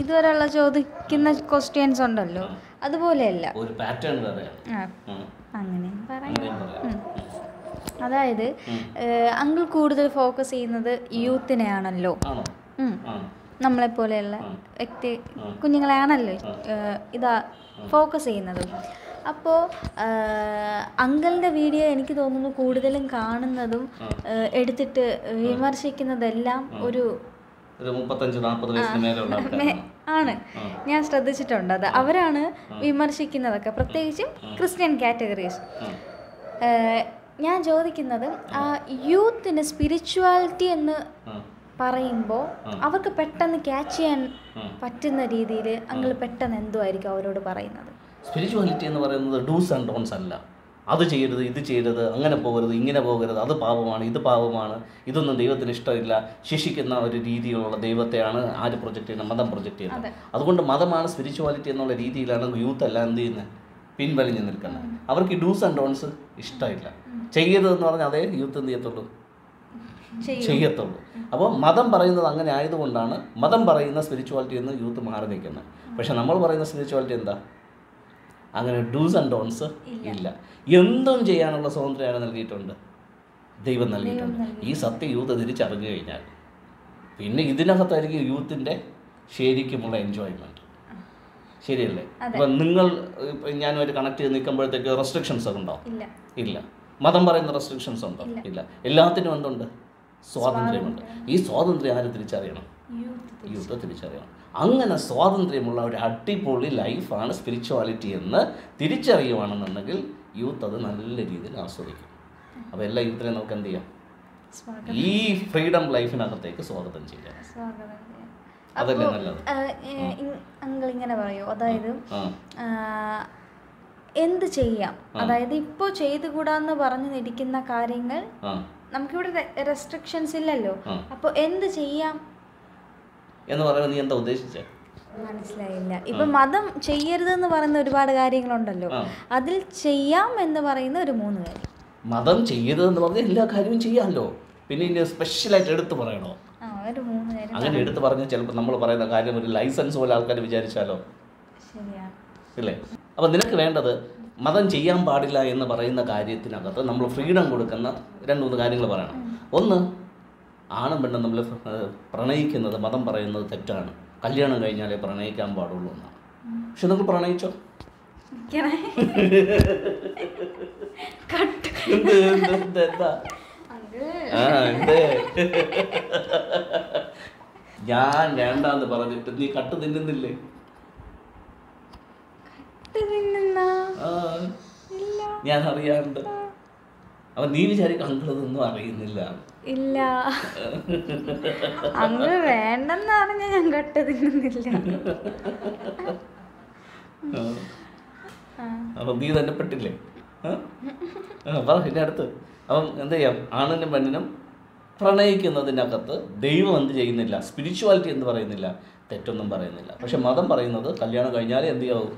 ഇതുവരെയുള്ള ചോദിക്കുന്ന ക്വസ്റ്റ്യൻസ് ഉണ്ടല്ലോ. അതുപോലെയല്ല. ഒരു പാറ്റേൺ അങ്ങനെ പറയാം. അതായത് അങ്കിൾ കൂടുതൽ ഫോക്കസ് ചെയ്യുന്നത് യൂത്തിനെയാണല്ലോ നമ്മളെ പോലെയുള്ള വ്യക്തി കുഞ്ഞുങ്ങളെയാണല്ലോ ഇതാ ഫോക്കസ് ചെയ്യുന്നത്. അപ്പോൾ അങ്കിളിന്റെ വീഡിയോ എനിക്ക് തോന്നുന്നു കൂടുതലും കാണുന്നതും. എടുത്തിട്ട് വിമർശിക്കുന്നതെല്ലാം ഒരു ഒരു മുപ്പത്തഞ്ച് നാൽപ്പത് വയസ്സിന് മേലെയുള്ള ആൾക്കാരാണ്. ആണ്. ഞാൻ ശ്രദ്ധിച്ചിട്ടുണ്ട് അത്. അവരാണ് വിമർശിക്കുന്നതൊക്കെ. പ്രത്യേകിച്ചും ക്രിസ്ത്യൻ കാറ്റഗറീസ്. ഞാൻ ചോദിക്കുന്നത് ആ യൂത്തിന് സ്പിരിച്വാലിറ്റി എന്ന് പറയുമ്പോൾ. അവർക്ക് പെട്ടെന്ന് ക്യാച്ച് ചെയ്യാൻ പറ്റുന്ന രീതിയിൽ അങ്ങൾ പെട്ടെന്ന് എന്തുമായിരിക്കും അവരോട് പറയുന്നത്? സ്പിരിച്വാലിറ്റി എന്ന് പറയുന്നത് ഡൂസ് ആൻഡ് ഡോൺസ് അല്ല. അത് ചെയ്യരുത് ഇത് ചെയ്യരുത് അങ്ങനെ പോകരുത് ഇങ്ങനെ പോകരുത് അത് പാപമാണ് ഇത് പാപമാണ് ഇതൊന്നും ദൈവത്തിന് ഇഷ്ടമില്ല. ശിക്ഷിക്കുന്ന ഒരു രീതിയിലുള്ള ദൈവത്തെയാണ് ആര് പ്രൊജക്റ്റ് ചെയ്യുന്നത്? മതം പ്രൊജക്റ്റ് ചെയ്യുന്നത്. അതുകൊണ്ട് മതമാണ് സ്പിരിച്വാലിറ്റി എന്നുള്ള രീതിയിലാണ് യൂത്ത് അല്ല എന്ത് ചെയ്യുന്നത് പിൻവലിഞ്ഞ് നിൽക്കുന്നത് അവർക്ക് ഈ ഡൂസ് ആൻഡ് ഡോൺസ് ഇഷ്ടമില്ല. ചെയ്യരുതെന്ന് പറഞ്ഞാൽ അതേ യൂത്ത് എന്ത് ചെയ്യത്തുള്ളൂ? ചെയ്യത്തുള്ളൂ. അപ്പോൾ മതം പറയുന്നത് അങ്ങനെ ആയതുകൊണ്ടാണ് മതം പറയുന്ന സ്പിരിച്വാലിറ്റി എന്ന് യൂത്ത് മാറി നിൽക്കുന്നത് പക്ഷെ നമ്മൾ പറയുന്ന സ്പിരിച്വാലിറ്റി എന്താ? അങ്ങനെ ഡൂസ് ആൻഡ് ഡോൺസ് ഇല്ല. എന്തും ചെയ്യാനുള്ള സ്വാതന്ത്ര്യം ആര് നൽകിയിട്ടുണ്ട്? ദൈവം നൽകിയിട്ടുണ്ട്. ഈ സത്യ യൂത്ത് തിരിച്ചറിഞ്ഞു കഴിഞ്ഞാൽ പിന്നെ ഇതിനകത്തായിരിക്കും യൂത്തിന്റെ ശരിക്കുമുള്ള എൻജോയ്മെന്റ് ശരിയല്ലേ? ഇപ്പം നിങ്ങൾ ഞാനുമായിട്ട് കണക്ട് ചെയ്ത് നിൽക്കുമ്പോഴത്തേക്ക് റെസ്ട്രിക്ഷൻസ് ഒക്കെ ഉണ്ടോ? ഇല്ല. മതം പറയുന്ന റെസ്ട്രിക്ഷൻസ് ഉണ്ടോ? ഇല്ല. എല്ലാത്തിനും എന്തുണ്ട്? സ്വാതന്ത്ര്യമുണ്ട്. ഈ സ്വാതന്ത്ര്യം. ആര് തിരിച്ചറിയണം. യൂത്ത് തിരിച്ചറിയണം. അങ്ങനെ സ്വാതന്ത്ര്യമുള്ള ഒരു അടിപൊളി ലൈഫാണ് സ്പിരിച്വാലിറ്റി എന്ന് തിരിച്ചറിയുവാണെന്നുണ്ടെങ്കിൽ യൂത്ത് അത് നല്ല രീതിയിൽ ആസ്വദിക്കും. അപ്പോൾ എല്ലാ യൂത്തിനെ നമുക്ക് എന്ത് ചെയ്യാം? ഈ ഫ്രീഡം ലൈഫിനകത്തേക്ക് സ്വാഗതം ചെയ്യാം. അതല്ലേ നല്ലത്? അങ്കിൾ ഇങ്ങനെ പറയൂ. അതായത് എന്ത് ചെയ്യാം? അതായത് ഇപ്പോൾ ചെയ്തുകൂടാന്ന് പറഞ്ഞു നിൽക്കുന്ന കാര്യങ്ങൾ നമുക്കിവിടെ റെസ്ട്രിക്ഷൻസ് ഇല്ലല്ലോ. അപ്പോൾ എന്ത് ചെയ്യാം? എന്ന് പറയുന്നത് നീ എന്താ ഉദ്ദേശിച്ചത് മനസ്സിലായില്ല. ഇപ്പൊ മതം ചെയ്യരുത് എന്ന് പറയുന്ന ഒരുപാട് കാര്യങ്ങളുണ്ടല്ലോ. അതിൽ ചെയ്യാം എന്ന് പറയുന്ന ഒരു മൂന്ന് കാര്യം. മതം ചെയ്യരുത് എന്ന് പറഞ്ഞാൽ എല്ലാ കാര്യവും ചെയ്യാമല്ലോ. പിന്നെ ഇനി സ്പെഷ്യലായിട്ട് എടുത്തു പറയണോ? അങ്ങനെ എടുത്തു പറഞ്ഞാൽ ചിലപ്പോൾ നമ്മൾ പറയുന്ന കാര്യം ഒരു ലൈസൻസ് പോലെ ആൾക്കാർ വിചാരിച്ചാലോ? ഇല്ലേ? അപ്പം നിനക്ക് വേണ്ടത് മതം ചെയ്യാൻ പാടില്ല എന്ന് പറയുന്ന കാര്യത്തിനകത്ത് നമ്മൾ ഫ്രീഡം കൊടുക്കുന്ന രണ്ട് മൂന്ന് കാര്യങ്ങൾ പറയണം. ഒന്ന് ആണും പെണ്ണും നമ്മൾ പ്രണയിക്കുന്നത് മതം പറയുന്നത് തെറ്റാണ്. കല്യാണം കഴിഞ്ഞാലേ പ്രണയിക്കാൻ പാടുള്ളൂ എന്നാണ് പക്ഷെ നിങ്ങൾ പ്രണയിച്ചോ? ഞാൻ വേണ്ടാന്ന് പറഞ്ഞിട്ട് നീ കട്ട് തിന്നുന്നില്ലേ? ഞാൻ അറിയാണ്ട് അപ്പൊ നീ വിചാരിക്കും അങ്കിൾ ഇതൊന്നും അറിയുന്നില്ല. ഇല്ല. അങ്കിൾ വേണ്ടെന്ന് പറഞ്ഞ ഞാൻ കട്ട തിന്നുന്നില്ല. അപ്പൊ നീ തന്നെ പെട്ടില്ലേ? പറ ഇതിന്റെ അടുത്ത്. അപ്പം എന്ത് ചെയ്യാം? ആണിനും പെണ്ണിനും പ്രണയിക്കുന്നതിനകത്ത് ദൈവം എന്ത് ചെയ്യുന്നില്ല സ്പിരിച്വാലിറ്റി എന്ന് പറയുന്നില്ല തെറ്റൊന്നും പറയുന്നില്ല. പക്ഷെ മതം പറയുന്നത് കല്യാണം കഴിഞ്ഞാലേ എന്ത് ചെയ്യാവും?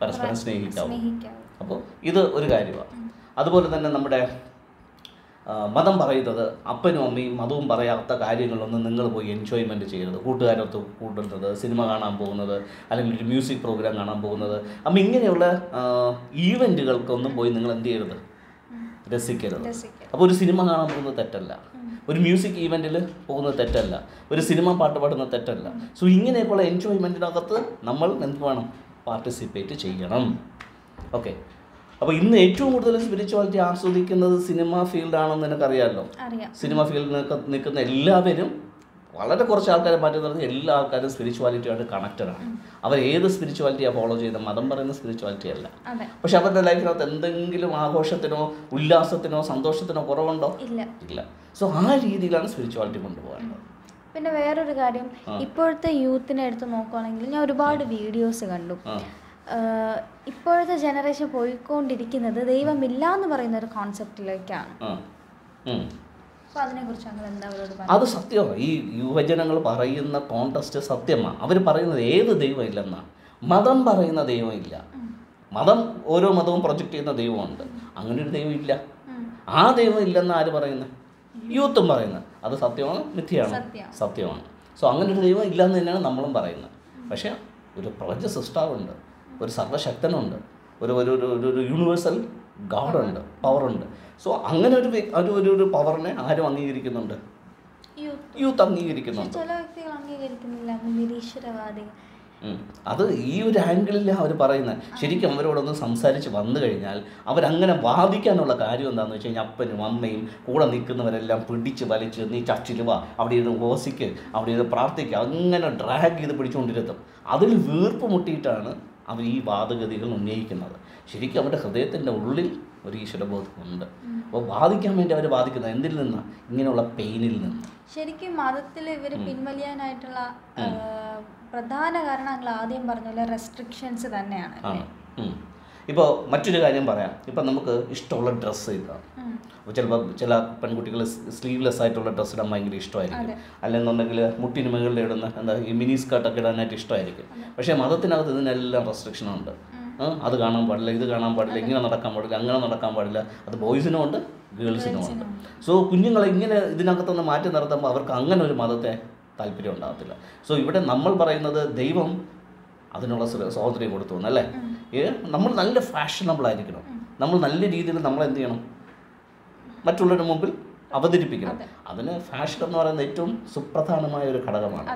പരസ്പരം സ്നേഹിക്കാവും. സ്നേഹിക്കാം അപ്പോൾ ഇത് ഒരു കാര്യമാണ്. അതുപോലെ തന്നെ നമ്മുടെ മതം പറയുന്നത് അപ്പനും അമ്മയും മതവും പറയാത്ത കാര്യങ്ങളൊന്നും നിങ്ങൾ പോയി എൻജോയ്മെന്റ് ചെയ്യരുത്. കൂട്ടുകാരൊത്ത് കൂട്ടുന്നത് സിനിമ കാണാൻ പോകുന്നത് അല്ലെങ്കിൽ ഒരു മ്യൂസിക് പ്രോഗ്രാം കാണാൻ പോകുന്നത്. അപ്പം ഇങ്ങനെയുള്ള ഈവന്റുകൾക്കൊന്നും പോയി നിങ്ങൾ എന്ത് ചെയ്യരുത്? രസിക്കരുത്. അപ്പോൾ ഒരു സിനിമ കാണാൻ പോകുന്നത് തെറ്റല്ല. ഒരു മ്യൂസിക് ഈവന്റിൽ പോകുന്നത് തെറ്റല്ല. ഒരു സിനിമ പാട്ട് പാടുന്നത് തെറ്റല്ല. സോ ഇങ്ങനെയൊക്കെയുള്ള എൻജോയ്മെന്റിനകത്ത് നമ്മൾ എന്ത് വേണം? പാർട്ടിസിപ്പേറ്റ് ചെയ്യണം. ഓക്കെ അപ്പോൾ ഇന്ന് ഏറ്റവും കൂടുതൽ സ്പിരിച്വാലിറ്റി ആസ്വദിക്കുന്നത് സിനിമ ഫീൽഡാണെന്ന് നിനക്കറിയാമല്ലോ അറിയാം. സിനിമ ഫീൽഡിൽ നിൽക്കുന്ന എല്ലാവരും വളരെ കുറച്ച് ആൾക്കാരെ മാറ്റി നിർത്തി എല്ലാ ആൾക്കാരും സ്പിരിച്വാലിറ്റിയായിട്ട് കണക്റ്റഡ് ആണ്. അവർ ഏത് സ്പിരിച്വാലിറ്റിയാണ് ഫോളോ ചെയ്യുന്നത്? മതം പറയുന്ന സ്പിരിച്വാലിറ്റി അല്ല. പക്ഷെ അവരുടെ ലൈഫിനകത്ത് എന്തെങ്കിലും ആഘോഷത്തിനോ ഉല്ലാസത്തിനോ സന്തോഷത്തിനോ കുറവുണ്ടോ? ഇല്ല. ഇല്ല. സോ ആ രീതിയിലാണ് സ്പിരിച്വാലിറ്റി കൊണ്ടുപോകേണ്ടത് പിന്നെ വേറൊരു കാര്യം ഇപ്പോഴത്തെ യൂത്തിനെ എടുത്ത് നോക്കുകയാണെങ്കിൽ ഞാൻ ഒരുപാട് വീഡിയോസ് കണ്ടു. ഇപ്പോഴത്തെ ജനറേഷൻ പോയിക്കൊണ്ടിരിക്കുന്നത് ദൈവമില്ല എന്ന് പറയുന്ന ഒരു കോൺസെപ്റ്റിലേക്കാണ് അത് സത്യമാണ് ഈ യുവജനങ്ങൾ പറയുന്ന കോണ്ടസ്റ്റ് സത്യമാണ് അവർ പറയുന്നത് ഏത് ദൈവം ഇല്ലെന്നാണ് മതം പറയുന്ന ദൈവം ഇല്ല മതം ഓരോ മതവും പ്രൊജക്റ്റ് ചെയ്യുന്ന ദൈവമുണ്ട്. അങ്ങനെ ഒരു ദൈവം ഇല്ല ആ ദൈവം ഇല്ലെന്ന് ആര് പറയുന്നത് യൂത്തും പറയുന്നത് അത് സത്യമാണ് മിഥ്യയാണ്? സത്യം. സത്യമാണ്. സോ അങ്ങനെ ഒരു ദൈവം എന്ന് തന്നെയാണ് നമ്മളും പറയുന്നത്. പക്ഷേ ഒരു പ്രപഞ്ച സൃഷ്ടാവുണ്ട്. ഒരു സർവശക്തനുണ്ട് ഒരു ഒരു ഒരു ഒരു യൂണിവേഴ്സൽ ഗാഡുണ്ട് പവറുണ്ട്. സോ അങ്ങനെ ഒരു ഒരു ഒരു ഒരു പവറിനെ ആരും അംഗീകരിക്കുന്നുണ്ട്? യൂത്ത്. അംഗീകരിക്കുന്നുണ്ട്. അത് ഈ ഒരു ആംഗിളിൽ അവർ പറയുന്നത് ശരിക്കും അവരോടൊന്ന് സംസാരിച്ച് വന്നു കഴിഞ്ഞാൽ അവരങ്ങനെ വാദിക്കാനുള്ള കാര്യം എന്താണെന്ന് വെച്ച് കഴിഞ്ഞാൽ അപ്പനും അമ്മയും കൂടെ നിൽക്കുന്നവരെല്ലാം പിടിച്ച് വലിച്ച് നീ ചർച്ചിൽ വാ. അവിടെ ഇരുന്ന് ഓസിക്ക് അവിടെ ഇരുന്ന് പ്രാർത്ഥിക്കുക അങ്ങനെ ഡ്രാഗ് ചെയ്ത് പിടിച്ചുകൊണ്ടിരുത്തും അതിൽ വീർപ്പ് മുട്ടിയിട്ടാണ് അവർ ഈ വാദഗതികൾ ഉന്നയിക്കുന്നത്. ശരിക്കും അവരുടെ ഹൃദയത്തിന്റെ ഉള്ളിൽ ഒരു ഈശ്വരബോധമുണ്ട്. അപ്പോൾ ബാധിക്കാൻ വേണ്ടി അവർ ബാധിക്കുന്നത് എന്തിൽ നിന്ന്? ഇങ്ങനെയുള്ള പെയിനിൽ നിന്ന്. ശരിക്കും മതത്തിൽ ഇവർ പിൻവലിയാനായിട്ടുള്ള പ്രധാന കാരണങ്ങൾ ആദ്യം പറഞ്ഞ പോലെ റെസ്ട്രിക്ഷൻസ് തന്നെയാണ് ഇപ്പോൾ മറ്റൊരു കാര്യം പറയാം. ഇപ്പം നമുക്ക് ഇഷ്ടമുള്ള ഡ്രസ്സ് ഇതാണ് അപ്പോൾ ചിലപ്പോൾ ചില പെൺകുട്ടികൾ സ്ലീവ്ലെസ് ആയിട്ടുള്ള ഡ്രസ്സ് ഇടാൻ ഭയങ്കര ഇഷ്ടമായിരിക്കും. അല്ലെന്നുണ്ടെങ്കിൽ മുട്ടിന് മുകളിൽ ഇടുന്ന എന്താ ഈ മിനി സ്കർട്ടൊക്കെ ഇടാനായിട്ട് ഇഷ്ടമായിരിക്കും. പക്ഷേ മതത്തിനകത്ത് ഇതിനെല്ലാം റെസ്ട്രിക്ഷനുണ്ട് അത് കാണാൻ പാടില്ല ഇത് കാണാൻ പാടില്ല ഇങ്ങനെ നടക്കാൻ പാടില്ല അങ്ങനെ നടക്കാൻ പാടില്ല. അത് ബോയ്സിനും ഉണ്ട് ഗേൾസിനും ഉണ്ട്. സോ കുഞ്ഞുങ്ങളെ ഇങ്ങനെ ഇതിനകത്തുനിന്ന് മാറ്റി നിർത്തുമ്പോൾ അവർക്ക് അങ്ങനെ ഒരു മതത്തെ താല്പര്യം ഉണ്ടാകത്തില്ല. സോ ഇവിടെ നമ്മൾ പറയുന്നത് ദൈവം അതിനുള്ള സ്വാതന്ത്ര്യം കൊടുത്തു എന്നല്ലേ? ഏ നമ്മൾ നല്ല ഫാഷനബിൾ ആയിരിക്കണം നമ്മൾ നല്ല രീതിയിൽ നമ്മൾ എന്ത് ചെയ്യണം? മറ്റുള്ളവരുടെ മുമ്പിൽ അവതരിപ്പിക്കണം. അതിന് ഫാഷൻ എന്ന് പറയുന്നത് ഏറ്റവും സുപ്രധാനമായ ഒരു ഘടകമാണ്.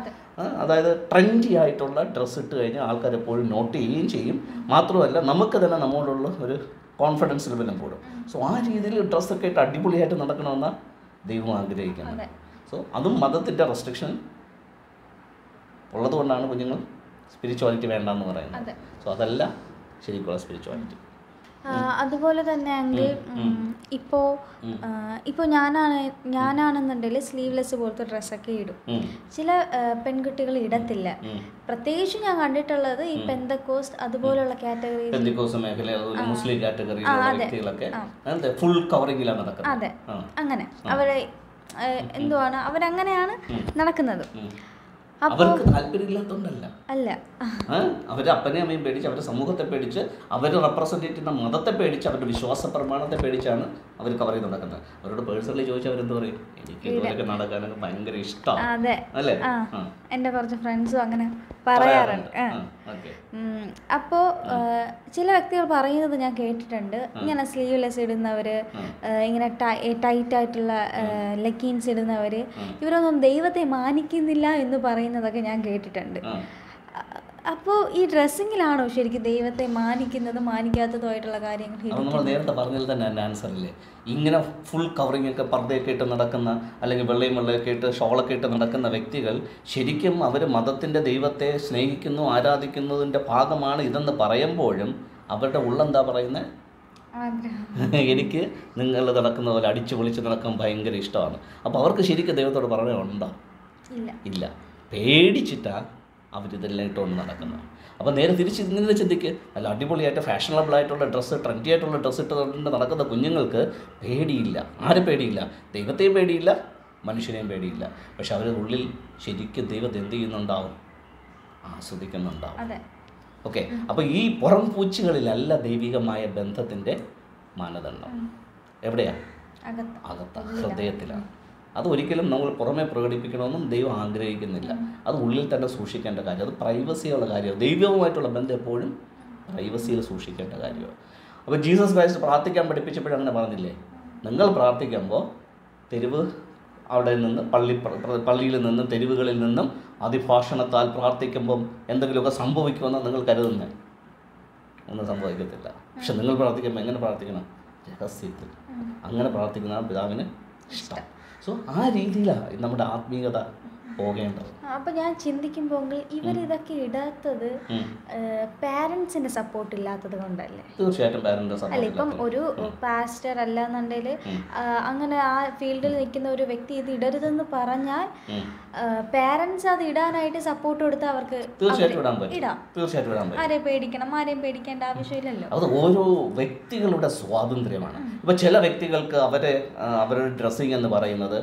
അതായത് ട്രെൻഡി ആയിട്ടുള്ള ഡ്രസ്സ് ഇട്ട് കഴിഞ്ഞാൽ ആൾക്കാർ എപ്പോഴും നോട്ട് ചെയ്യുകയും ചെയ്യും. മാത്രമല്ല നമുക്ക് തന്നെ നമ്മളുള്ള ഒരു കോൺഫിഡൻസ് ലെവലും കൂടും. സോ ആ രീതിയിൽ ഡ്രസ്സൊക്കെ ഇട്ട് അടിപൊളിയായിട്ട് നടക്കണമെന്നാണ് ദൈവം ആഗ്രഹിക്കുന്നത്. സോ അതും മതത്തിന്റെ റെസ്ട്രിക്ഷൻ ഉള്ളതുകൊണ്ടാണ് കുഞ്ഞുങ്ങൾ സ്പിരിച്വാലിറ്റി വേണ്ടെന്ന് പറയുന്നത്. സോ അതല്ല ശരിക്കുള്ള സ്പിരിച്വാലിറ്റി അതുപോലെ തന്നെ എങ്കിൽ ഇപ്പോൾ ഇപ്പോൾ ഞാനാണ് ഞാനാണെന്നുണ്ടെങ്കിൽ സ്ലീവ്ലെസ് പോലത്തെ ഡ്രസ്സൊക്കെ ഇടും. ചില പെൺകുട്ടികൾ ഇടത്തില്ല. പ്രത്യേകിച്ച് ഞാൻ കണ്ടിട്ടുള്ളത് ഈ പെന്തക്കോസ്റ്റ് അതുപോലുള്ള കാറ്റഗറി പെന്തിക്കോസ് അതെ. ഫുൾ കവറിങ്ങിലാണ് നടക്കുന്നത്. അതെ. അങ്ങനെ. അവരെ എന്തുവാണ്? അവരങ്ങനെയാണ് നടക്കുന്നത്. അവർക്ക് താല്പര്യമില്ലാത്തതുകൊണ്ടല്ല അല്ല. അവരുടെ അപ്പനെയും അമ്മയും പേടിച്ച് അവരുടെ സമൂഹത്തെ പേടിച്ച് അവർ റെപ്രസെന്റ് ചെയ്യുന്ന മതത്തെ പേടിച്ച് അവരുടെ വിശ്വാസ പ്രമാണത്തെ പേടിച്ചാണ് അവർ കവർ ചെയ്ത് നടക്കുന്നത് അവരോട് പേഴ്സണലി ചോദിച്ചാൽ അവരെന്ത് പറയും? എനിക്ക് ഇതുപോലെയൊക്കെ നടക്കാനൊക്കെ ഭയങ്കര ഇഷ്ടമാണ് അല്ലേ? എന്റെ കുറച്ച് ഫ്രണ്ട്സും അങ്ങനെ പറയാറുണ്ട്. അപ്പോ അപ്പോൾ ചില വ്യക്തികൾ പറയുന്നത് ഞാൻ കേട്ടിട്ടുണ്ട്. ഇങ്ങനെ സ്ലീവ് സ്ലീവ്ലെസ് ഇടുന്നവര് ഇങ്ങനെ ടൈറ്റ് ആയിട്ടുള്ള ലെഗിൻസ് ഇടുന്നവര് ഇവരൊന്നും ദൈവത്തെ മാനിക്കുന്നില്ല എന്ന് പറയുന്നതൊക്കെ ഞാൻ കേട്ടിട്ടുണ്ട്. അപ്പോൾ ഈ ഡ്രസ്സിങ്ങിലാണോ ശരിക്കും ദൈവത്തെ മാനിക്കുന്നതും മാനിക്കാത്തതുമായിട്ടുള്ള കാര്യങ്ങൾ അത് നമ്മൾ നേരത്തെ പറഞ്ഞതിൽ തന്നെ എന്റെ ആൻസർ ഇല്ലേ? ഇങ്ങനെ ഫുൾ കവറിംഗ് ഒക്കെ പർദ്ദയൊക്കെ ഇട്ട് നടക്കുന്ന അല്ലെങ്കിൽ വെള്ളയും വെള്ളയൊക്കെ ഇട്ട് ഷോളൊക്കെ ഇട്ട് നടക്കുന്ന വ്യക്തികൾ ശരിക്കും അവർ മതത്തിന്റെ ദൈവത്തെ സ്നേഹിക്കുന്നു ആരാധിക്കുന്നതിന്റെ ഭാഗമാണ് ഇതെന്ന് പറയുമ്പോഴും അവരുടെ ഉള്ളെന്താ പറയുന്നത് എനിക്ക് നിങ്ങൾ നടക്കുന്ന പോലെ അടിച്ചു പൊളിച്ച് നടക്കാൻ ഭയങ്കര ഇഷ്ടമാണ്. അപ്പോൾ അവർക്ക് ശരിക്കും ദൈവത്തോട് പറയാനുണ്ടോ ഇല്ല. ഇല്ല. പേടിച്ചിട്ടാണ് അവരിതെല്ലാം ഇട്ടുകൊണ്ട് നടക്കുന്നത് അപ്പോൾ നേരെ തിരിച്ച് ഇങ്ങനെ ചിന്തിക്ക്. നല്ല അടിപൊളിയായിട്ട് ഫാഷനബിൾ ആയിട്ടുള്ള ഡ്രസ്സ് ട്രെൻഡി ആയിട്ടുള്ള ഡ്രസ്സ് ഇട്ടുകൊണ്ട് നടക്കുന്ന കുഞ്ഞുങ്ങൾക്ക് പേടിയില്ല. ആരും പേടിയില്ല. ദൈവത്തെയും പേടിയില്ല മനുഷ്യനെയും പേടിയില്ല. പക്ഷെ അവരുടെ ഉള്ളിൽ ശരിക്കും ദൈവത്തെ എന്ത് ചെയ്യുന്നുണ്ടാവും? ആസ്വദിക്കുന്നുണ്ടാവും. ഓക്കെ. അപ്പോൾ ഈ പുറം പൂച്ചുകളിലല്ല ദൈവികമായ ബന്ധത്തിന്റെ മാനദണ്ഡം. എവിടെയാണ് അകത്ത. ഹൃദയത്തിലാണ്. അത് ഒരിക്കലും നമ്മൾ പുറമെ പ്രകടിപ്പിക്കണമെന്നും ദൈവം ആഗ്രഹിക്കുന്നില്ല. അത് ഉള്ളിൽ തന്നെ സൂക്ഷിക്കേണ്ട കാര്യം. അത് പ്രൈവസിയുള്ള കാര്യമാണ്. ദൈവവുമായിട്ടുള്ള ബന്ധം എപ്പോഴും പ്രൈവസിയിൽ സൂക്ഷിക്കേണ്ട കാര്യമാണ്. അപ്പോൾ ജീസസ് ക്രൈസ്റ്റ് പ്രാർത്ഥിക്കാൻ പഠിപ്പിച്ചപ്പോഴും അങ്ങനെ പറഞ്ഞില്ലേ? നിങ്ങൾ പ്രാർത്ഥിക്കുമ്പോൾ തെരുവ് അവിടെ നിന്ന് പള്ളി പള്ളിയിൽ നിന്നും തെരുവുകളിൽ നിന്നും അതിഭാഷണത്താൽ പ്രാർത്ഥിക്കുമ്പം എന്തെങ്കിലുമൊക്കെ സംഭവിക്കുമെന്ന് നിങ്ങൾ കരുതുന്നത് ഒന്നും സംഭവിക്കത്തില്ല. പക്ഷെ നിങ്ങൾ പ്രാർത്ഥിക്കുമ്പോൾ എങ്ങനെ പ്രാർത്ഥിക്കണം? രഹസ്യത്തിൽ. അങ്ങനെ പ്രാർത്ഥിക്കുന്ന പിതാവിന് ഇഷ്ടം. സോ ആ രീതിയിലാണ് നമ്മുടെ ആത്മീയത പോകേണ്ടത്. അപ്പൊ ഞാൻ ചിന്തിക്കുമ്പോൾ ഇവരിതൊക്കെ ഇടാത്തത് പാരന്റ്സിന്റെ സപ്പോർട്ട് ഇല്ലാത്തത് കൊണ്ടല്ലേ? തീർച്ചയായിട്ടും അല്ല ഇപ്പം ഒരു പാസ്റ്റർ അല്ലാന്നുണ്ടെങ്കിൽ അങ്ങനെ ആ ഫീൽഡിൽ നിൽക്കുന്ന ഒരു വ്യക്തി ഇത് ഇടരുതെന്ന് പറഞ്ഞാൽ പാരന്റ്സ് അത് ഇടാനായിട്ട് സപ്പോർട്ട് കൊടുത്താൽ അവർക്ക് തീർച്ചയായിട്ടും അവർ ഇടാൻ പറ്റും. തീർച്ചയായിട്ടും ആരെ പേടിക്കണം ആരെയും പേടിക്കേണ്ട ആവശ്യമില്ലല്ലോ. അത് ഓരോ വ്യക്തികളുടെ സ്വാതന്ത്ര്യമാണ്. ഇപ്പൊ ചില വ്യക്തികൾക്ക് അവരെ അവരുടെ ഡ്രസ്സിങ് എന്ന് പറയുന്നത്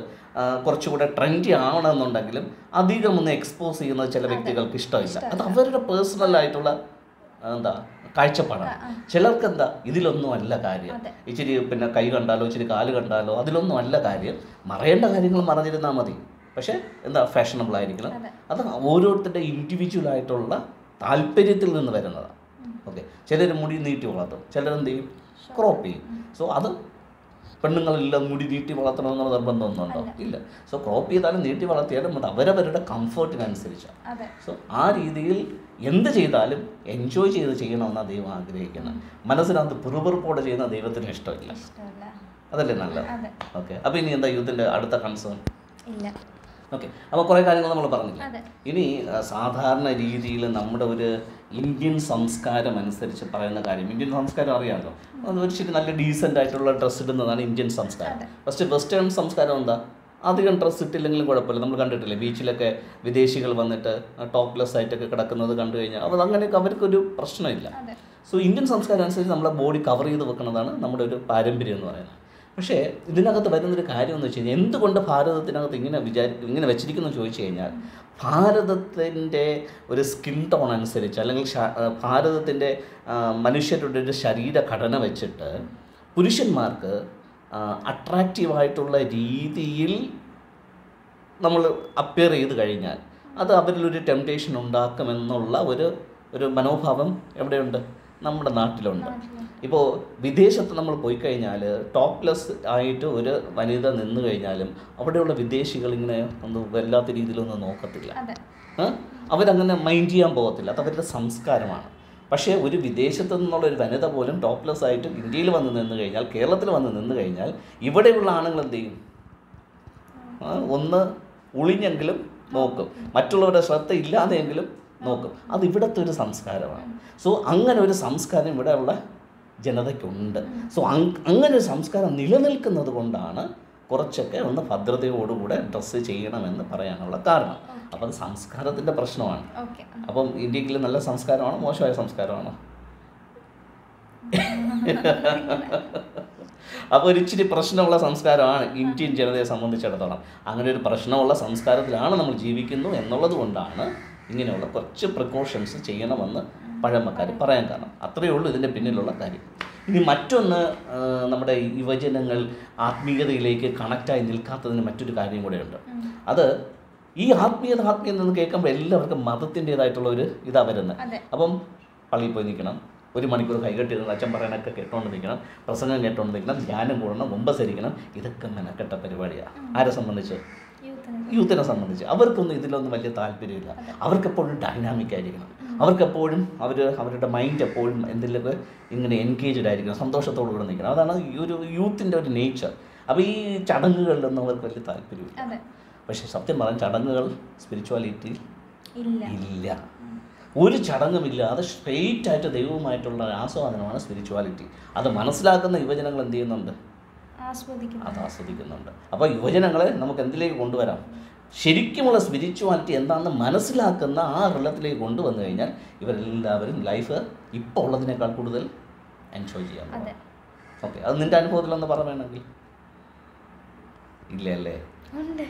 കുറച്ചുകൂടെ ട്രെൻഡി ആവണമെന്നുണ്ടെങ്കിലും അധികം ഒന്ന് എക്സ്പോസ് ചെയ്യുന്നത് ചില വ്യക്തികൾക്ക് ഇഷ്ടമില്ല. അത് അവരുടെ പേഴ്സണൽ ആയിട്ടുള്ള എന്താ കാഴ്ചപ്പാടാണ്. ചിലർക്ക് എന്താ ഇതിലൊന്നും അല്ല കാര്യം. ഇച്ചിരി പിന്നെ കൈ കണ്ടാലോ ഇച്ചിരി കാൽ കണ്ടാലോ അതിലൊന്നും അല്ല കാര്യം. മറയേണ്ട കാര്യങ്ങൾ മറഞ്ഞിരുന്നാൽ മതി. പക്ഷേ എന്താ ഫാഷനബിൾ ആയിരിക്കണം. അത്. ഓരോരുത്തരുടെ ഇൻഡിവിജ്വൽ ആയിട്ടുള്ള താല്പര്യത്തിൽ നിന്ന് വരുന്നതാണ്. ഓക്കെ. ചിലർ മുടി നീട്ടി വളർത്തും. ചിലർ എന്ത് ചെയ്യും ക്രോപ്പ് ചെയ്യും. സോ അത് പെണ്ണുങ്ങളെല്ലാം മുടി നീട്ടി വളർത്തണം വളർത്തണമെന്നുള്ള നിർബന്ധമൊന്നുമുണ്ടോ? ഇല്ല. സോ ക്രോപ്പ് ചെയ്താലും നീട്ടി വളർത്തിയാലും അത് അവരവരുടെ കംഫർട്ടിനനുസരിച്ചാണ് സോ ആ രീതിയിൽ എന്ത് ചെയ്താലും എൻജോയ് ചെയ്ത് ചെയ്യണമെന്നാണ് ദൈവം ആഗ്രഹിക്കുന്നത്. മനസ്സിനകത്ത് പിറുപിറുപ്പോടെ ചെയ്യുന്ന ദൈവത്തിന് ഇഷ്ടമില്ല. അതല്ലേ നല്ലത്? ഓക്കെ അപ്പോൾ ഇനി എന്താ യൂത്തിന്റെ അടുത്ത കൺസേൺ ഇല്ല. ഓക്കെ അപ്പോൾ കുറേ കാര്യങ്ങൾ നമ്മൾ പറഞ്ഞില്ല? ഇനി സാധാരണ രീതിയിൽ നമ്മുടെ ഒരു ഇന്ത്യൻ സംസ്കാരം അനുസരിച്ച് പറയുന്ന കാര്യം. ഇന്ത്യൻ സംസ്കാരം അറിയാമല്ലോ ഒരു ശരി നല്ല ഡീസന്റ് ആയിട്ടുള്ള ഡ്രസ്സ് ഇടുന്നതാണ് ഇന്ത്യൻ സംസ്കാരം. ഫസ്റ്റ് വെസ്റ്റേൺ സംസ്കാരം എന്താ? അധികം ഡ്രസ്സ് ഇട്ടില്ലെങ്കിലും കുഴപ്പമില്ല. നമ്മൾ കണ്ടിട്ടില്ലേ ബീച്ചിലൊക്കെ വിദേശികൾ വന്നിട്ട് ടോപ്ലെസ് ആയിട്ടൊക്കെ കിടക്കുന്നത് കണ്ടു കഴിഞ്ഞാൽ അപ്പോൾ അങ്ങനെയൊക്കെ അവർക്കൊരു പ്രശ്നമില്ല. സോ ഇന്ത്യൻ സംസ്കാരം അനുസരിച്ച് നമ്മളെ ബോഡി കവർ ചെയ്ത് വെക്കുന്നതാണ് നമ്മുടെ ഒരു പാരമ്പര്യം എന്ന് പറയുന്നത്. പക്ഷേ ഇതിനകത്ത് വരുന്നൊരു കാര്യം എന്ന് വെച്ച് കഴിഞ്ഞാൽ എന്തുകൊണ്ട് ഭാരതത്തിനകത്ത് ഇങ്ങനെ വിചാരി ഇങ്ങനെ വെച്ചിരിക്കുന്നു ചോദിച്ചു കഴിഞ്ഞാൽ ഭാരതത്തിന്റെ ഒരു സ്കിൻ ടോൺ അനുസരിച്ച് അല്ലെങ്കിൽ ഭാരതത്തിന്റെ മനുഷ്യരുടെ ഒരു ശരീരഘടന വെച്ചിട്ട് പുരുഷന്മാർക്ക് അട്രാക്റ്റീവായിട്ടുള്ള രീതിയിൽ നമ്മൾ അപ്പിയർ ചെയ്ത് കഴിഞ്ഞാൽ അത് അവരിലൊരു ടെംപ്റ്റേഷൻ ഉണ്ടാക്കുമെന്നുള്ള ഒരു ഒരു മനോഭാവം എവിടെയുണ്ട്? നമ്മുടെ നാട്ടിലുണ്ട്. ഇപ്പോൾ വിദേശത്ത് നമ്മൾ പോയി കഴിഞ്ഞാൽ ടോപ്ലെസ് ആയിട്ട് ഒരു വനിത നിന്ന് കഴിഞ്ഞാലും അവിടെയുള്ള വിദേശികൾ ഇങ്ങനെ ഒന്ന് വല്ലാത്ത രീതിയിലൊന്നും നോക്കത്തില്ല? അവരങ്ങനെ മൈൻഡ് ചെയ്യാൻ പോകത്തില്ല. അത് അവരുടെ സംസ്കാരമാണ്. പക്ഷേ ഒരു വിദേശത്ത് നിന്നുള്ള ഒരു വനിത പോലും ടോപ്ലെസ് ആയിട്ട് ഇന്ത്യയിൽ വന്ന് നിന്ന് കഴിഞ്ഞാൽ കേരളത്തിൽ വന്ന് നിന്ന് കഴിഞ്ഞാൽ ഇവിടെയുള്ള ആണുങ്ങൾ എന്ത് ചെയ്യും? ഒന്ന് ഒളിഞ്ഞെങ്കിലും നോക്കും. മറ്റുള്ളവരുടെ ശ്രദ്ധ ഇല്ലാതെയെങ്കിലും നോക്കും. അത് ഇവിടുത്തെ ഒരു സംസ്കാരമാണ്. സോ അങ്ങനെ ഒരു സംസ്കാരം ഇവിടെയുള്ള ജനതയ്ക്കുണ്ട്. സോ അങ്ങനെ ഒരു സംസ്കാരം നിലനിൽക്കുന്നത് കൊണ്ടാണ് കുറച്ചൊക്കെ ഒന്ന് ഭദ്രതയോടുകൂടെ ഡ്രസ്സ് ചെയ്യണമെന്ന് പറയാനുള്ള കാരണം. അപ്പം അത് സംസ്കാരത്തിന്റെ പ്രശ്നമാണ്. അപ്പം ഇന്ത്യയിൽ നല്ല സംസ്കാരമാണോ? മോശമായ സംസ്കാരമാണോ? അപ്പോൾ ഒരു ഇച്ചിരി പ്രശ്നമുള്ള സംസ്കാരമാണ് ഇന്ത്യൻ ജനതയെ സംബന്ധിച്ചിടത്തോളം. അങ്ങനെ ഒരു പ്രശ്നമുള്ള സംസ്കാരത്തിലാണ് നമ്മൾ ജീവിക്കുന്നു എന്നുള്ളത് കൊണ്ടാണ് ഇങ്ങനെയുള്ള കുറച്ച് പ്രിക്കോഷൻസ് ചെയ്യണമെന്ന് പഴമക്കാർ പറയാൻ കാരണം. അത്രയേ ഉള്ളൂ ഇതിന്റെ പിന്നിലുള്ള കാര്യം. ഇനി മറ്റൊന്ന് നമ്മുടെ യുവജനങ്ങൾ ആത്മീയതയിലേക്ക് കണക്റ്റായി നിൽക്കാത്തതിന് മറ്റൊരു കാര്യം കൂടെയുണ്ട്. അത് ഈ ആത്മീയത ആത്മീയത എന്ന് കേൾക്കുമ്പോൾ എല്ലാവർക്കും മതത്തിന്റെതായിട്ടുള്ള ഒരു ഇതാ വരുന്നത്. അപ്പം പള്ളിയിൽ പോയി നിൽക്കണം ഒരു മണിക്കൂർ കൈകെട്ടി അച്ഛൻ പറയാനൊക്കെ കേട്ടോണ്ട് നിൽക്കണം പ്രസംഗം കേട്ടോണ്ട് നിൽക്കണം ധ്യാനം കൂടണം മുമ്പസരിക്കണം ഇതൊക്കെ മെനക്കെട്ട പരിപാടിയാണ് ആരെ സംബന്ധിച്ച്? യൂത്തിന് സംബന്ധിച്ച്. അവർക്കൊന്നും ഇതിലൊന്നും വലിയ താല്പര്യമില്ല. അവർക്കെപ്പോഴും ഡൈനാമിക് ആയിരിക്കണം. അവർക്കെപ്പോഴും അവർ അവരുടെ മൈൻഡ് എപ്പോഴും എന്തെങ്കിലുമൊക്കെ ഇങ്ങനെ എൻഗേജ്ഡ് ആയിരിക്കണം. സന്തോഷത്തോടു കൂടെ നിൽക്കണം. അതാണ് ഈ ഒരു യൂത്തിന്റെ ഒരു നേച്ചർ അപ്പോൾ ഈ ചടങ്ങുകളിലൊന്നും അവർക്ക് വലിയ താല്പര്യമില്ല. പക്ഷേ സത്യം പറഞ്ഞാൽ ചടങ്ങുകൾ സ്പിരിച്വാലിറ്റി ഇല്ല. ഒരു ചടങ്ങുമില്ലാതെ സ്ട്രെയിറ്റ് ആയിട്ട് ദൈവവുമായിട്ടുള്ള ആസ്വാദനമാണ് സ്പിരിച്വാലിറ്റി അത് മനസ്സിലാക്കുന്ന യുവജനങ്ങൾ എന്ത് ചെയ്യുന്നുണ്ട്? അത് ആസ്വദിക്കുന്നുണ്ട്. അപ്പോൾ യുവജനങ്ങളെ നമുക്ക് എന്തിലേക്ക് കൊണ്ടുവരാം? ശരിക്കുമുള്ള സ്പിരിച്വാലിറ്റി എന്താണെന്ന് മനസ്സിലാക്കുന്ന ആ റിലത്തിലേക്ക് കൊണ്ടുവന്നു കഴിഞ്ഞാൽ ഇവരെല്ലാവരും ലൈഫ് ഇപ്പോൾ ഉള്ളതിനേക്കാൾ കൂടുതൽ എൻജോയ് ചെയ്യാൻ അതെ. ഓക്കെ അത് നിന്റെ അനുഭവത്തിലൊന്ന് പറയണമെങ്കിൽ. ഇല്ല അല്ലേ? ഉണ്ട്.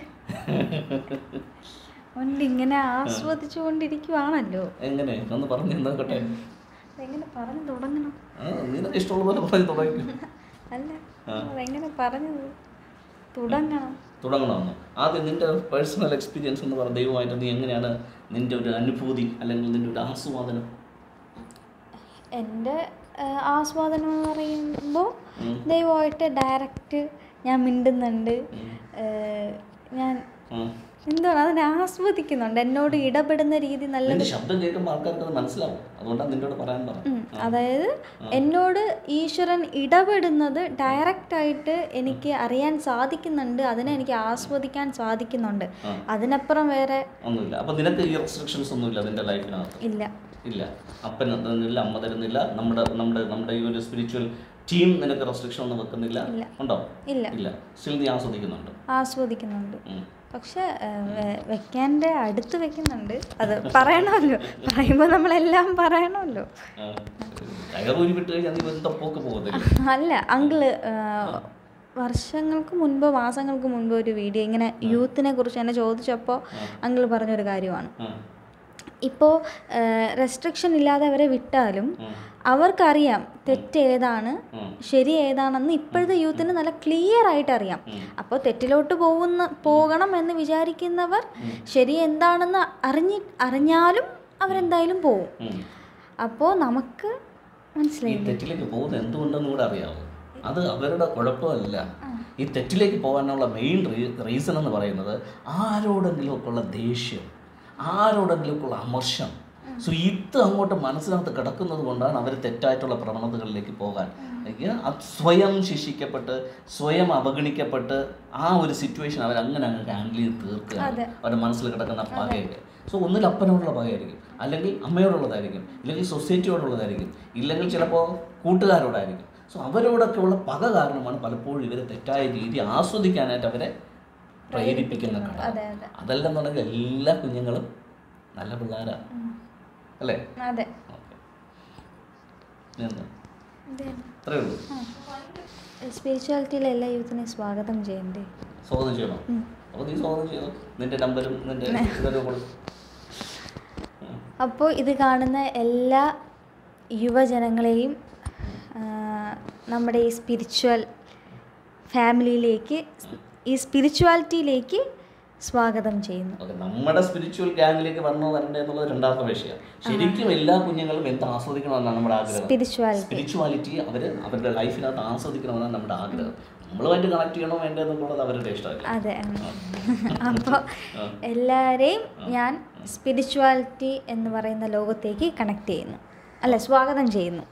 ഇങ്ങനെ ആസ്വദിച്ചുകൊണ്ടിരിക്കുവാണല്ലോ. എങ്ങനെ? ഒന്ന് പറഞ്ഞു നോക്കട്ടെ എങ്ങനെ? പറഞ്ഞു തുടങ്ങണം. നിനക്ക് ഇഷ്ടമുള്ള പോലെ പറഞ്ഞു തുടങ്ങി അല്ല. അതെങ്ങനെ പറഞ്ഞത്? തുടങ്ങണം. തുടങ്ങണമെന്ന് ആദ്യം നിന്റെ പേഴ്സണൽ എക്സ്പീരിയൻസ് എന്ന് പറഞ്ഞ ദൈവമായിട്ട് നീ എങ്ങനെയാണ് നിന്റെ ഒരു അനുഭൂതി അല്ലെങ്കിൽ നിന്റെ ഒരു ആസ്വാദനം? എന്റെ ആസ്വാദനം എന്ന് പറയുമ്പോൾ ദൈവമായിട്ട് ഡയറക്റ്റ് ഞാൻ മിണ്ടുന്നുണ്ട്. ഞാൻ. എന്താണ് അതിനെ ആസ്വദിക്കുന്നുണ്ട്. എന്നോട് ഇടപെടുന്ന രീതി നല്ല ശബ്ദം കേൾക്കുമ്പോൾ ആൾക്കാർക്ക് മനസ്സിലാവും. അതുകൊണ്ടാണ് നിന്നോട് പറയാൻ അതായത് എന്നോട് ഈശ്വരൻ ഇടപെടുന്നത് ഡയറക്റ്റ് ആയിട്ട് എനിക്ക് അറിയാൻ സാധിക്കുന്നുണ്ട്. അതിനെ എനിക്ക് ആസ്വദിക്കാൻ സാധിക്കുന്നുണ്ട്. അതിനപ്പുറം വേറെ ഒന്നുമില്ല. അപ്പം നിനക്ക് ഈ റെസ്ട്രിക്ഷൻസ് ഒന്നുമില്ല നിന്റെ ലൈഫിനകത്ത് ഇല്ല. ഇല്ല. അപ്പൻ തരുന്നില്ല അമ്മ തരുന്നില്ല നമ്മുടെ നമ്മുടെ നമ്മുടെ ഈ ഒരു സ്പിരിച്വൽ ടീം നിനക്ക് റെസ്ട്രിക്ഷൻ ഒന്നും വെക്കുന്നില്ല? ഉണ്ടോ? ഇല്ല. ഇല്ല. സ്റ്റിൽ നീ ആസ്വദിക്കുന്നുണ്ട്. ആസ്വദിക്കുന്നുണ്ട്. പക്ഷെ വെക്കാന്റെ അടുത്ത് വെക്കുന്നുണ്ട്. അത് പറയണമല്ലോ. പറയുമ്പോൾ നമ്മളെല്ലാം പറയണമല്ലോ. അല്ല അങ്കിൾ വർഷങ്ങൾക്ക് മുൻപ് മാസങ്ങൾക്ക് മുൻപ് ഒരു വീഡിയോ ഇങ്ങനെ യൂത്തിനെ കുറിച്ച് എന്നെ ചോദിച്ചപ്പോൾ അങ്കിൾ പറഞ്ഞൊരു കാര്യമാണ്. ഇപ്പോൾ റെസ്ട്രിക്ഷൻ ഇല്ലാതെ അവരെ വിട്ടാലും അവർക്കറിയാം തെറ്റ് ഏതാണ് ശരി ഏതാണെന്ന് ഇപ്പോഴത്തെ യൂത്തിന് നല്ല ക്ലിയർ ആയിട്ട് അറിയാം അപ്പോൾ തെറ്റിലോട്ട് പോകുന്ന പോകണം എന്ന് വിചാരിക്കുന്നവർ ശരി എന്താണെന്ന് അറിഞ്ഞി അറിഞ്ഞാലും അവരെന്തായാലും പോവും. ഉം. അപ്പോൾ നമുക്ക് മനസ്സിലായി. തെറ്റിലേക്ക് പോകുന്നത് എന്തുകൊണ്ടെന്ന് കൂടെ അറിയാമോ അത് അവരുടെ കുഴപ്പമല്ല. ഈ തെറ്റിലേക്ക് പോകാനുള്ള മെയിൻ റീസൺ എന്ന് പറയുന്നത് ആരോടെങ്കിലും ഒക്കെയുള്ള ദേഷ്യം. ആരോടെങ്കിലുമൊക്കെയുള്ള അമർഷം. സോ ഇത് അങ്ങോട്ട് മനസ്സിനകത്ത് കിടക്കുന്നത് കൊണ്ടാണ് അവർ തെറ്റായിട്ടുള്ള പ്രവണതകളിലേക്ക് പോകാൻ. സ്വയം ശിക്ഷിക്കപ്പെട്ട് സ്വയം അവഗണിക്കപ്പെട്ട് ആ ഒരു സിറ്റുവേഷൻ അവർ അങ്ങനെ അങ്ങ് ഹാൻഡിൽ ചെയ്ത് തീർക്കുകയാണ്. അവരുടെ മനസ്സിൽ കിടക്കുന്ന പകയൊക്കെ സോ ഒന്നിൽ അപ്പനോടുള്ള പകയായിരിക്കും. അല്ലെങ്കിൽ അമ്മയോടുള്ളതായിരിക്കും. ഇല്ലെങ്കിൽ സൊസൈറ്റിയോടുള്ളതായിരിക്കും. ഇല്ലെങ്കിൽ ചിലപ്പോൾ കൂട്ടുകാരോടായിരിക്കും. സോ അവരോടൊക്കെ ഉള്ള പക കാരണമാണ് പലപ്പോഴും ഇവരെ തെറ്റായ രീതി ആസ്വദിക്കാനായിട്ട് അവരെ പ്രേരിപ്പിക്കുന്ന ഘടകം അതെ അതെ. അതല്ലെന്നുണ്ടെങ്കിൽ എല്ലാ കുഞ്ഞുങ്ങളും നല്ല പിള്ളേരാണ്. അല്ലേ? സ്പിരിച്വാലിറ്റിയിലെ എല്ലാ യൂത്തിനെയും സ്വാഗതം ചെയ്യണ്ടേ സ്വാഗതം ചെയ്യണം. അപ്പോൾ നീ സ്വാഗതം ചെയ്യണം നിന്റെ നമ്പരും നിന്റെ അപ്പോൾ ഇത് കാണുന്ന എല്ലാ യുവജനങ്ങളെയും നമ്മുടെ ഈ സ്പിരിച്വൽ ഫാമിലിയിലേക്ക് ഈ സ്പിരിച്വാലിറ്റിയിലേക്ക് സ്വാഗതം ചെയ്യുന്നു. നമ്മുടെ സ്പിരിച്വൽ ഗാങ്ങിലേക്ക് വരണോ വരണ്ടേ എന്നുള്ളത് രണ്ടാമത്തെ വിഷയം. ശരിക്കും എല്ലാ കുഞ്ഞുങ്ങളും എന്ത് ആസ്വദിക്കണമെന്നാണ് നമ്മുടെ ആഗ്രഹം? സ്പിരിച്വാലിറ്റി സ്പിരിച്വാലിറ്റി അവർ അവരുടെ ലൈഫിനകത്ത് ആസ്വദിക്കണമെന്നാണ് നമ്മുടെ ആഗ്രഹം. നമ്മളുമായിട്ട് കണക്ട് ചെയ്യണോ വേണ്ടേ എന്നുള്ളത് അവരുടെ ഇഷ്ടമല്ല? അതെ അപ്പോൾ എല്ലാവരെയും ഞാൻ സ്പിരിച്വാലിറ്റി എന്ന് പറയുന്ന ലോകത്തേക്ക് കണക്ട് ചെയ്യുന്നു. അല്ല സ്വാഗതം ചെയ്യുന്നു.